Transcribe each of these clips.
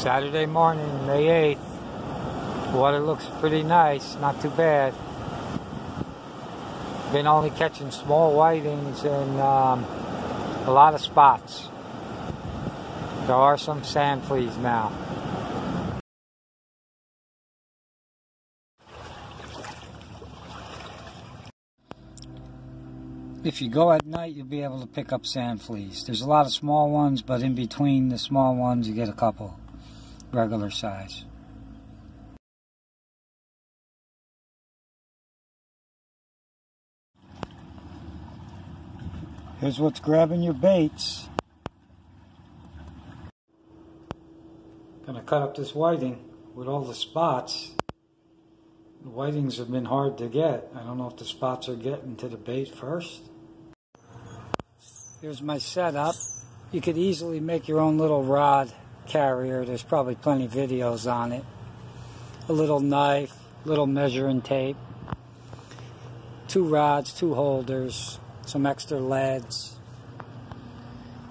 Saturday morning, May 8th. Water looks pretty nice, not too bad. Been only catching small whitings and um, a lot of spots. There are some sand fleas now. If you go at night, you'll be able to pick up sand fleas. There's a lot of small ones, but in between the small ones, you get a couple regular size. Here's what's grabbing your baits. Gonna cut up this whiting with all the spots. The whitings have been hard to get. I don't know if the spots are getting to the bait first. Here's my setup. You could easily make your own little rod carrier. There's probably plenty of videos on it. A little knife, little measuring tape, two rods, two holders, some extra leads.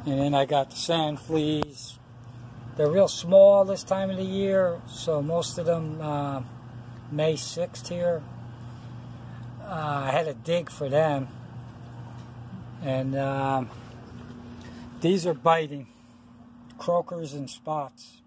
And then I got the sand fleas. They're real small this time of the year, so most of them uh, May 6th here. Uh, I had a dig for them. And um, these are biting croakers and spots.